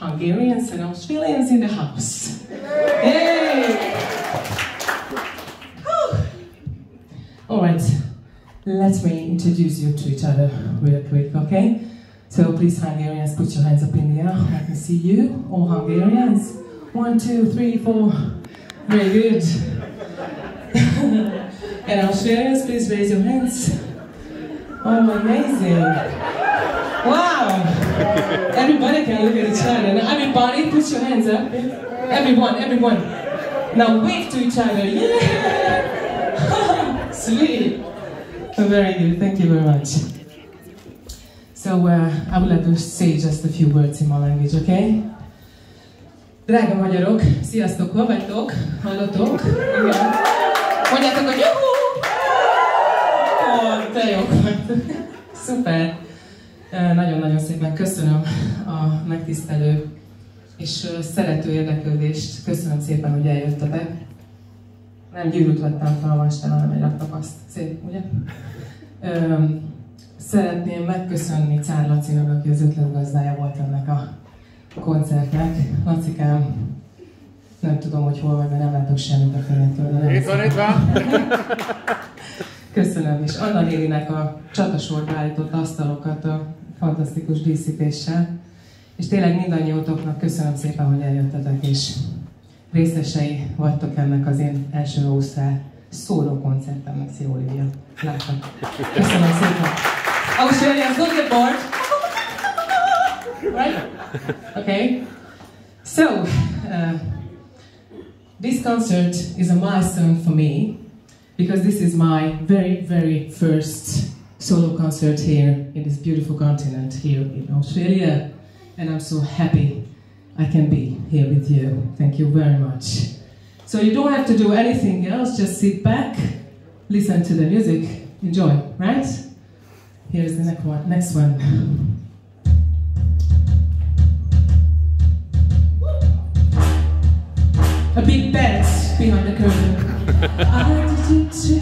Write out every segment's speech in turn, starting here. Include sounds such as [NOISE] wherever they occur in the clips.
Hungarians and Australians in the house. Hey! All right, let me introduce you to each other real quick, okay? So please, Hungarians, put your hands up in the air. Let me see you, all Hungarians. One, two, three, four. Very good. [LAUGHS] and Australians, please raise your hands. Oh, amazing. Wow. Everybody can look at each other. Now, everybody, put your hands up. Everyone, everyone. Now wave to each other. Yeah. [LAUGHS] Sweet. Very good. Thank you very much. So uh, I would like to say just a few words in my language, okay? Drága magyarok, sziasztok, hol vagytok? Hallottok? Igen. Mondjátok, hogy juhú! Ó, te jók [LAUGHS] Szuper! Nagyon-nagyon szépen köszönöm a megtisztelő és szerető érdeklődést. Köszönöm szépen, hogy eljöttetek. Nem gyűrűt vettem fel a este, hanem egy raktapaszt. Szép, ugye? Szeretném megköszönni Cár Lacinak, aki az ötletgazdája volt ennek a koncertnek. Lacikám, nem tudom, hogy hol vagy, mert nem látok semmit a fenétől. Itt van, itt van! [LAUGHS] Köszönöm, és Anna Nélinek a csatasorba állított asztalokat a fantasztikus díszítéssel. És tényleg mindannyiótoknak köszönöm szépen, hogy eljöttetek, és részesei vagytok ennek az én első Ausztrál szóló koncertemnek, Szia Olivia. Láttak. Köszönöm szépen. Australians, look at board. Right? Okay. So, uh, this concert is a milestone for me because this is my very, very first solo concert here in this beautiful continent here in Australia. And I'm so happy I can be here with you. Thank you very much. So you don't have to do anything else, just sit back, listen to the music, enjoy, right? Here's the next one. Next one. A big band behind the curtain. [LAUGHS] I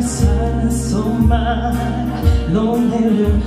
silence of my lonely room.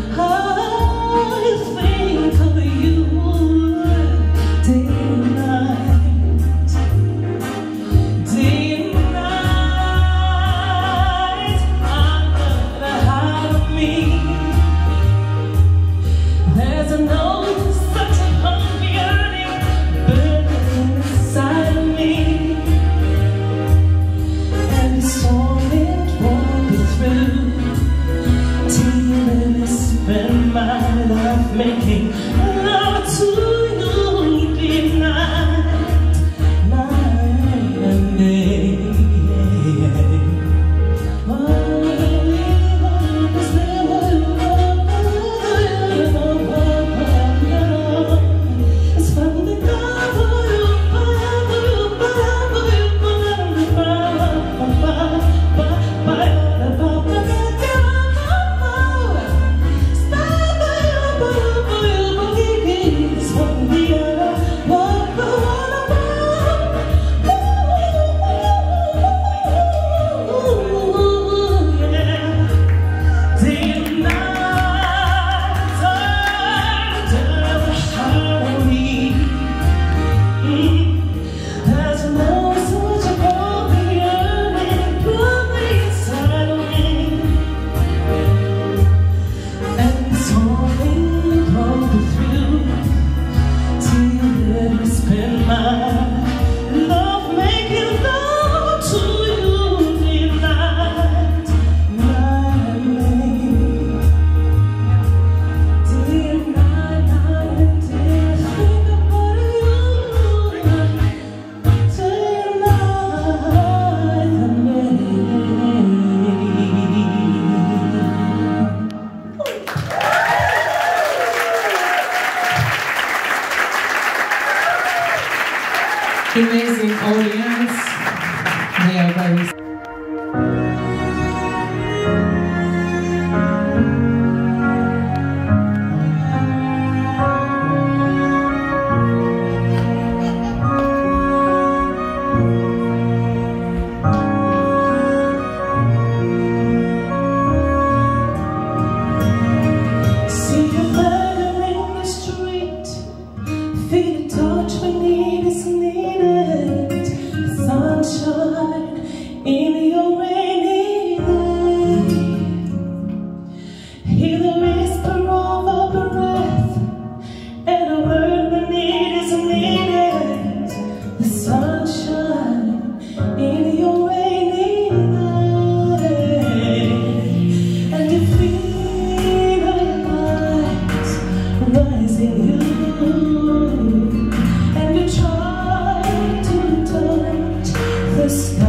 The